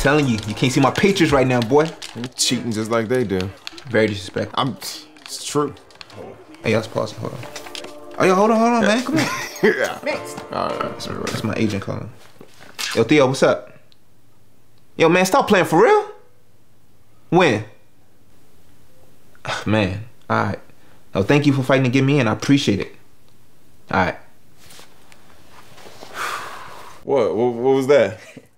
telling you, you can't see my pictures right now, boy. You cheating just like they do. Very disrespectful. I'm. It's true. Hey, let's pause. Hold on. Oh, yo, hold on, hold on, man. Come on. yeah. Next. All right. That's. That's my agent calling. Yo, Theo, what's up? Yo, man, stop playing for real. When? Ah, Man, all right. Oh, thank you for fighting to get me in. I appreciate it. All right. What? What, what was that?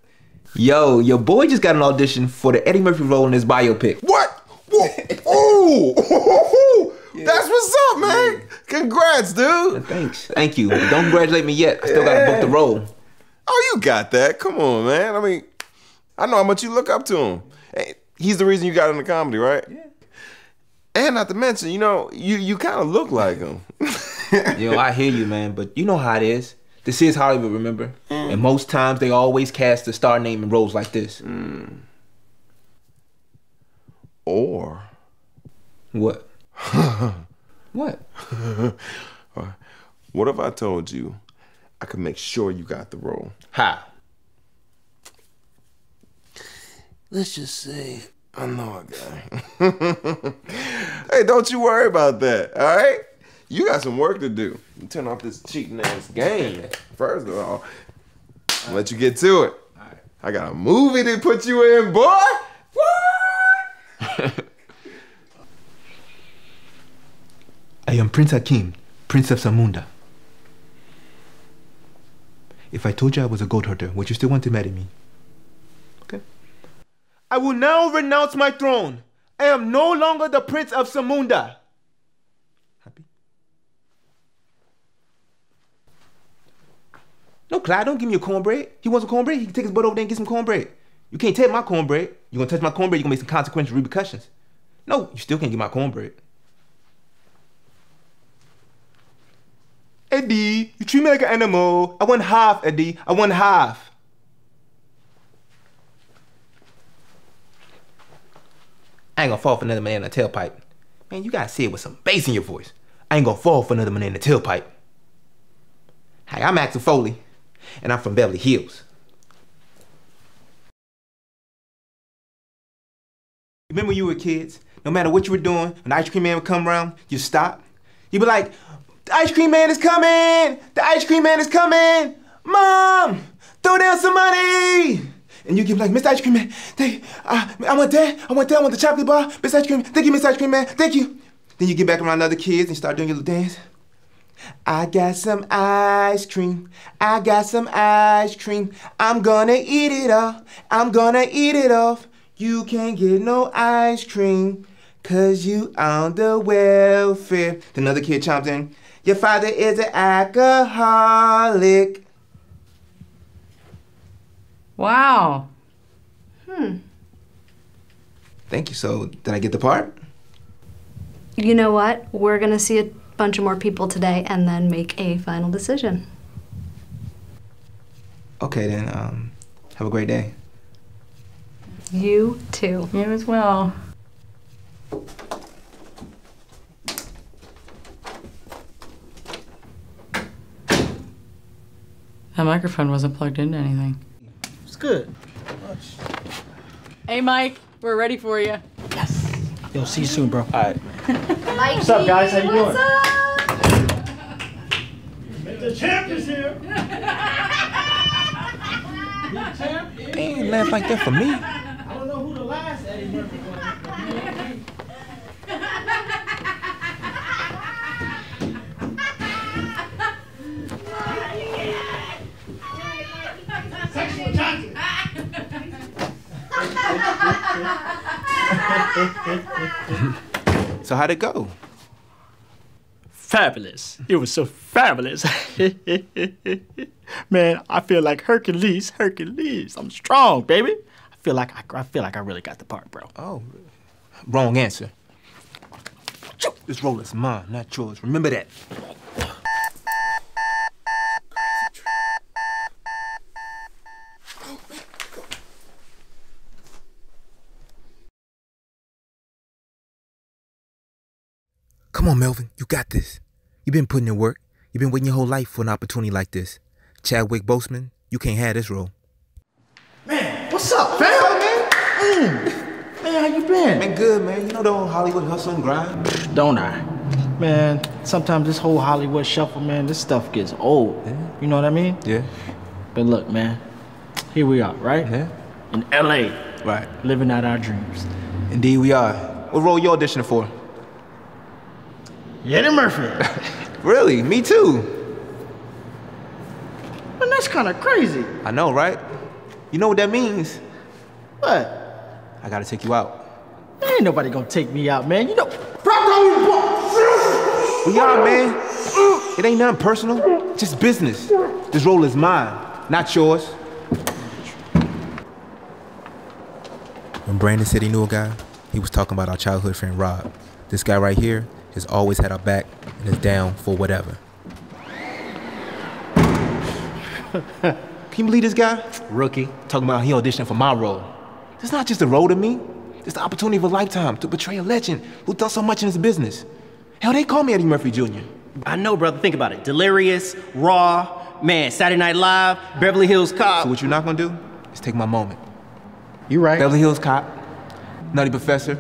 Yo, your boy just got an audition for the Eddie Murphy role in his biopic. What? Ooh. That's what's up, man. Congrats, dude. Thanks. Thank you. Don't congratulate me yet. I still gotta book the role. Oh, you got that. Come on, man. I mean, I know how much you look up to him. He's the reason you got into comedy, right? Yeah. And not to mention, you know, you you kind of look like him. Yo, I hear you, man, but you know how it is. This is Hollywood, remember? Mm. And most times they always cast the star name in roles like this. Mm. Or What? what? what if I told you I could make sure you got the role? How? Let's just say I know a guy. hey, don't you worry about that, all right? You got some work to do. You turn off this cheating ass game. First of all, I'll let you get to it. I got a movie to put you in, boy. What? I am Prince Hakim, Prince of Zamunda. If I told you I was a goat herder, would you still want to marry me? Okay. I will now renounce my throne. I am no longer the Prince of Zamunda. Happy? No, Clyde, don't give me your cornbread. He wants a cornbread, he can take his butt over there and get some cornbread. You can't take my cornbread. You're gonna touch my cornbread, you're gonna make some consequential repercussions. No, you still can't get my cornbread. Eddie, you treat me like an animal. I want half, Eddie. I want half. I ain't gonna fall for another man in a tailpipe. Man, you gotta say it with some bass in your voice. I ain't gonna fall for another man in a tailpipe. Hey, I'm Axel Foley, and I'm from Beverly Hills. Remember when you were kids? No matter what you were doing, when the ice cream man would come around, you stop. You'd be like, the ice cream man is coming! The ice cream man is coming! Mom! Throw down some money! And you give like, Mr. Ice Cream Man, thank, uh, I want that, I want that, I want the chocolate bar, Mr. Ice Cream, thank you, Mr. Ice Cream Man, thank you. Then you get back around other kids and start doing your little dance. I got some ice cream, I got some ice cream, I'm gonna eat it all, I'm gonna eat it off. You can't get no ice cream, cause you on the welfare. Another kid chimes in, your father is an alcoholic. Wow. Hmm. Thank you. So, did I get the part? You know what? We're gonna see a bunch of more people today and then make a final decision. Okay, then. Um, have a great day. You too. You as well. That microphone wasn't plugged into anything. It's good. Hey, Mike, we're ready for you. Yes. Yo, see you soon, bro. All right. What's up, guys? How you doing? The champ is here. the champ is They ain't laugh like that for me. I don't know who the last Eddie Murphy was. Sexual Johnson. So, how'd it go? Fabulous. It was so fabulous. Man, I feel like Hercules. Hercules. I'm strong, baby. I feel like I, I feel like I really got the part, bro. Oh, wrong answer. This role is mine, not yours. Remember that. Come on, Melvin. You got this. You've been putting in work. You've been waiting your whole life for an opportunity like this. Chadwick Boseman, you can't have this role. Man, what's What's up, man? Mm. Man, how you been? Man, good, man. You know the whole Hollywood hustle and grind? Don't I? Man, sometimes this whole Hollywood shuffle, man, this stuff gets old. Yeah. You know what I mean? Yeah. But look, man, here we are, right? Yeah. In LA, Right. living out our dreams. Indeed, we are. What role you auditioning for? Eddie Murphy. Really? Me too. Man, that's kind of crazy. I know, right? You know what that means? What? I gotta take you out. Ain't nobody gonna take me out, man. You know. We are, man. It ain't nothing personal, just business. This role is mine, not yours. When Brandon said he knew a guy, he was talking about our childhood friend Rob. This guy right here has always had our back and is down for whatever. Can you believe this guy? Rookie. Talking about he auditioned for my role. It's not just a role to me. It's the opportunity of a lifetime to portray a legend who done so much in his business. Hell, they call me Eddie Murphy Jr. I know, brother. Think about it. Delirious, Raw, man, Saturday Night Live, Beverly Hills Cop. So what you're not gonna do is take my moment. You right. Beverly Hills Cop, Nutty Professor.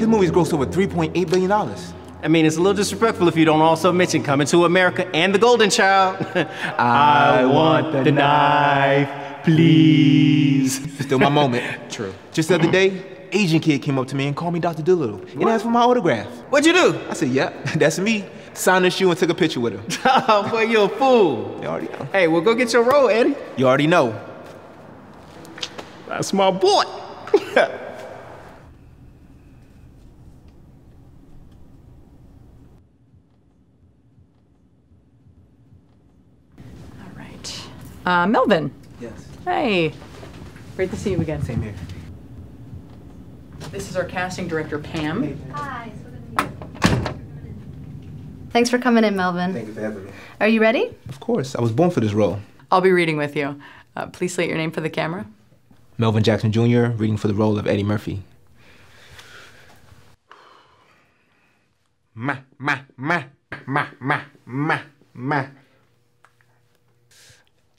His movies grossed over $3.8 billion. I mean, it's a little disrespectful if you don't also mention Coming to America and The Golden Child. I want the knife, please. Still my moment. True. Just the other day, Asian kid came up to me and called me Dr. Dolittle and asked for my autograph. What'd you do? I said, yep, that's me. Signed his shoe and took a picture with him. Oh, boy, you a fool. You already know. Hey, well, go get your role, Eddie. You already know. That's my boy. Right. Uh, Melvin. Yes. Hey. Great to see you again. Same here. This is our casting director, Pam. Hi. Thanks for coming in, Melvin. Thank you for having me. Are you ready? Of course, I was born for this role. I'll be reading with you. Uh, please state your name for the camera. Melvin Jackson Jr., reading for the role of Eddie Murphy. Ma, ma, ma, ma, ma, ma, ma.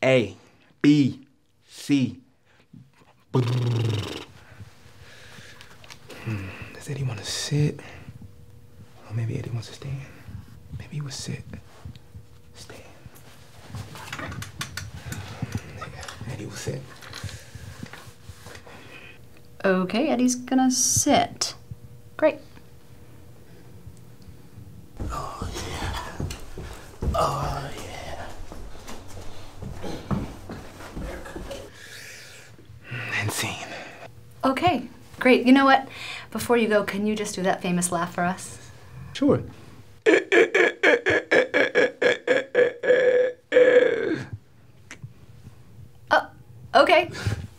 A, B, C. Hmm, Does Eddie want to sit? Or maybe Eddie wants to stand. Maybe he would sit. Stand. Eddie will sit. Okay, Eddie's gonna sit. Great. And Okay, great. You know what? Before you go, can you just do that famous laugh for us? Sure. Oh, okay.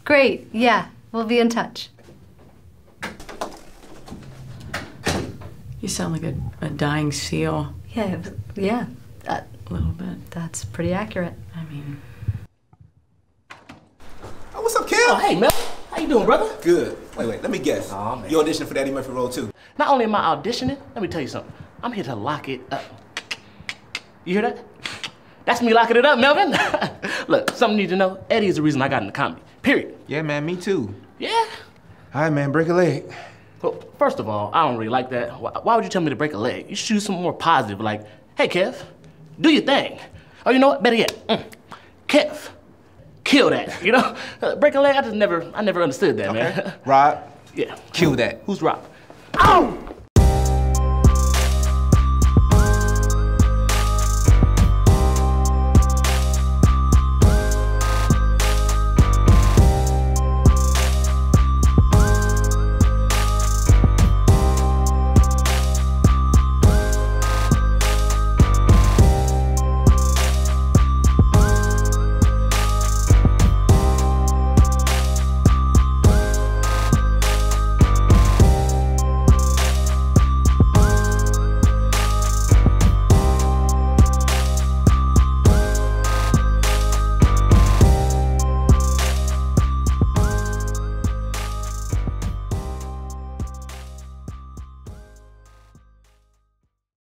Great. Yeah, we'll be in touch. You sound like a, a dying seal. Yeah, yeah. That, A little bit. that's pretty accurate. I mean, Oh, what's up, Kim? Oh, hey, Mel. How you doing, brother? Good. Wait, wait, let me guess. Aw, man. You auditioned for Eddie Murphy role, too. Not only am I auditioning, let me tell you something. I'm here to lock it up. You hear that? That's me locking it up, Melvin. Look, something you need to know. Eddie is the reason I got into comedy. Period. Yeah, man, me too. Yeah. All right, man, break a leg. Well, first of all, I don't really like that. Why, why would you tell me to break a leg? You should do something more positive, like, hey, Kev, do your thing. Or you know what? Better yet, mm, Kev, kill that. You know, Uh, break a leg. I just never, I never understood that, man. Rob, yeah. kill that. Who's Rob? Oh!